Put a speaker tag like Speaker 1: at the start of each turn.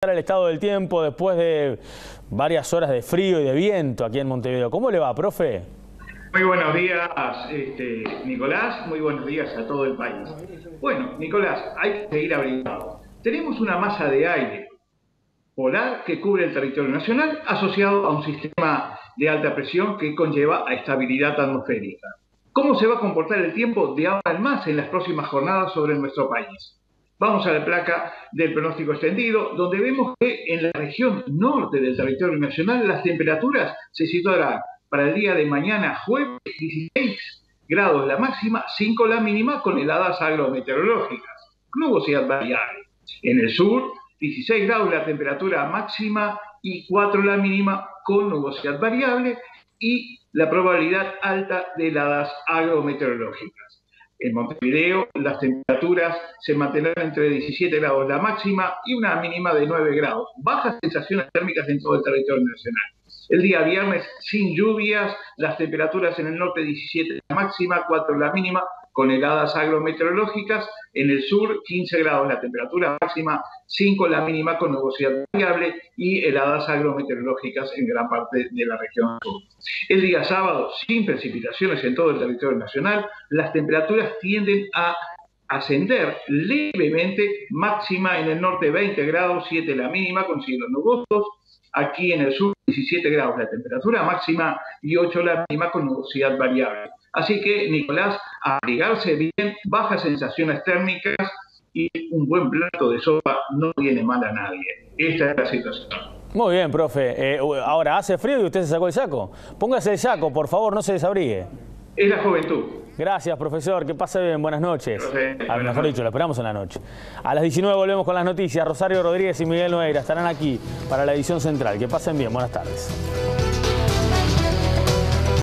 Speaker 1: el estado del tiempo después de varias horas de frío y de viento aquí en Montevideo. ¿Cómo le va, profe?
Speaker 2: Muy buenos días, este, Nicolás. Muy buenos días a todo el país. Bueno, Nicolás, hay que seguir abrigado. Tenemos una masa de aire polar que cubre el territorio nacional asociado a un sistema de alta presión que conlleva a estabilidad atmosférica. ¿Cómo se va a comportar el tiempo de ahora en más en las próximas jornadas sobre nuestro país? Vamos a la placa del pronóstico extendido, donde vemos que en la región norte del territorio nacional las temperaturas se situarán para el día de mañana jueves 16 grados la máxima, 5 la mínima con heladas agrometeorológicas, nubosidad variable. En el sur, 16 grados la temperatura máxima y 4 la mínima con nubosidad variable y la probabilidad alta de heladas agrometeorológicas. En Montevideo las temperaturas se mantendrán entre 17 grados la máxima y una mínima de 9 grados. Bajas sensaciones térmicas en todo el territorio nacional. El día viernes sin lluvias, las temperaturas en el norte 17 la máxima, 4 la mínima, con heladas agrometeorológicas. En el sur, 15 grados la temperatura máxima, 5 la mínima con nubosidad variable y heladas agrometeorológicas en gran parte de la región sur. El día sábado, sin precipitaciones en todo el territorio nacional, las temperaturas tienden a ascender levemente, máxima en el norte 20 grados, 7 la mínima con cielos nubosos, aquí en el sur 17 grados la temperatura máxima y 8 la mínima con nubosidad variable. Así que, Nicolás, abrigarse bien, bajas sensaciones térmicas y un buen plato de sopa no viene mal a nadie. Esta es la situación.
Speaker 1: Muy bien, profe. Eh, ahora, hace frío y usted se sacó el saco. Póngase el saco, por favor, no se desabrigue.
Speaker 2: Es la juventud.
Speaker 1: Gracias, profesor. Que pase bien. Buenas noches. A, ah, mejor dicho, lo esperamos en la noche. A las 19 volvemos con las noticias. Rosario Rodríguez y Miguel Noeira estarán aquí para la edición central. Que pasen bien. Buenas tardes.